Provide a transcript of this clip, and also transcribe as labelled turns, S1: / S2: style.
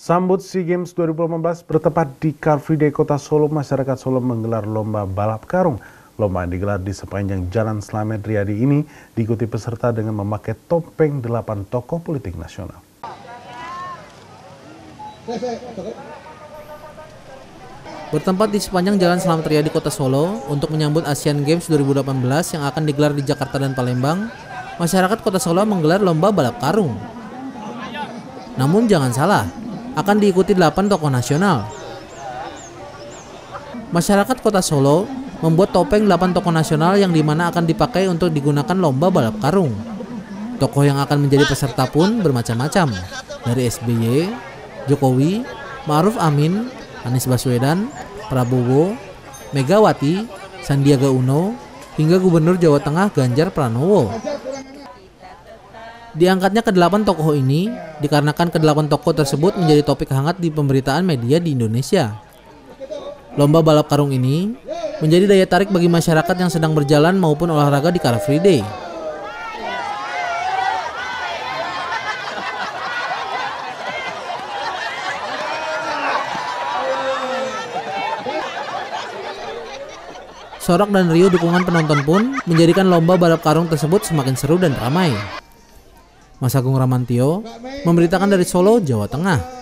S1: Sambut SEA Games 2018 bertepat di Car Free Day Kota Solo, masyarakat Solo menggelar lomba balap karung. Lomba yang digelar di sepanjang Jalan Slamet Riyadi ini diikuti peserta dengan memakai topeng delapan tokoh politik nasional.
S2: Bertempat di sepanjang Jalan Slamet Riyadi Kota Solo untuk menyambut Asian Games 2018 yang akan digelar di Jakarta dan Palembang, masyarakat Kota Solo menggelar lomba balap karung. Namun jangan salah, akan diikuti 8 tokoh nasional. Masyarakat kota Solo membuat topeng 8 tokoh nasional yang di mana akan dipakai untuk digunakan lomba balap karung. Tokoh yang akan menjadi peserta pun bermacam-macam, dari SBY, Jokowi, Ma'ruf Amin, Anies Baswedan, Prabowo, Megawati, Sandiaga Uno, hingga Gubernur Jawa Tengah Ganjar Pranowo. Diangkatnya ke delapan tokoh ini dikarenakan kedelapan tokoh tersebut menjadi topik hangat di pemberitaan media di Indonesia. Lomba balap karung ini menjadi daya tarik bagi masyarakat yang sedang berjalan maupun olahraga di Car Free Day. Sorak dan Rio dukungan penonton pun menjadikan lomba balap karung tersebut semakin seru dan ramai. Mas Agung Ramantio memberitakan dari Solo, Jawa Tengah.